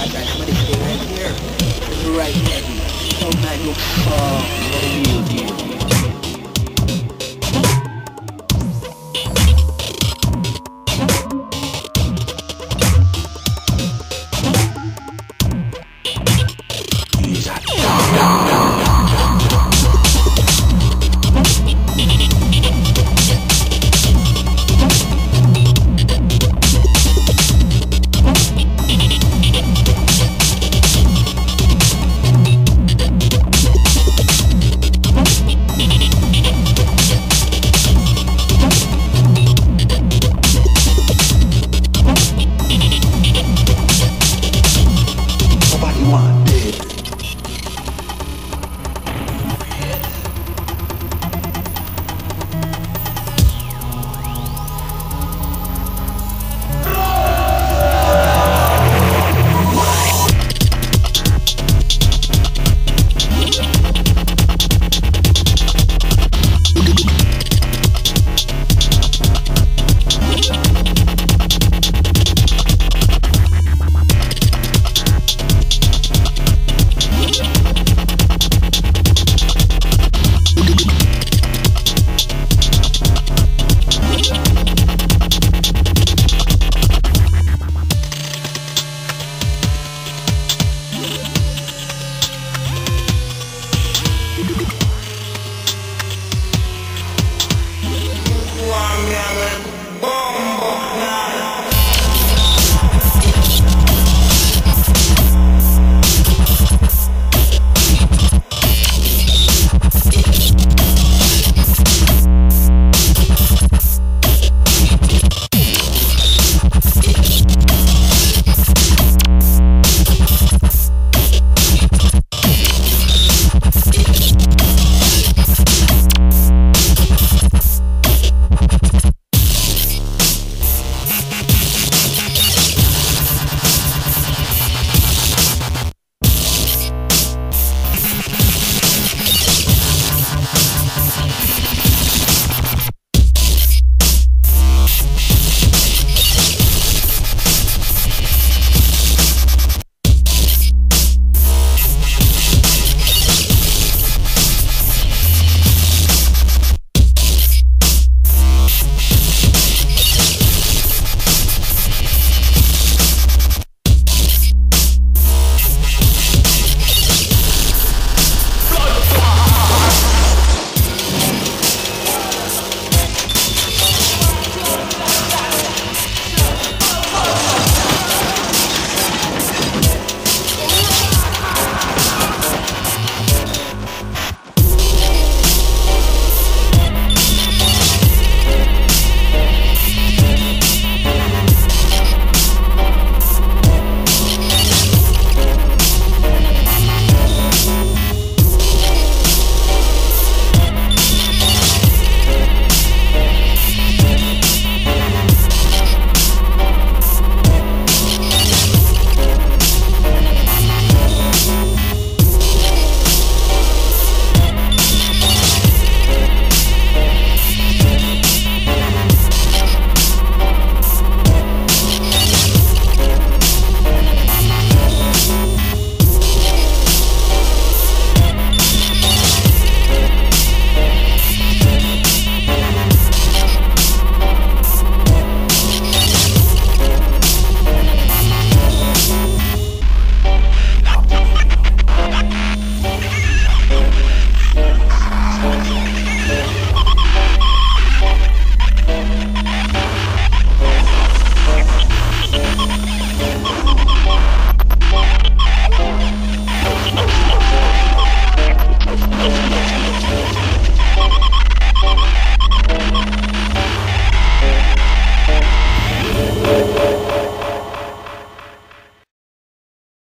right here. Right heavy. So man, you deal. Cinderela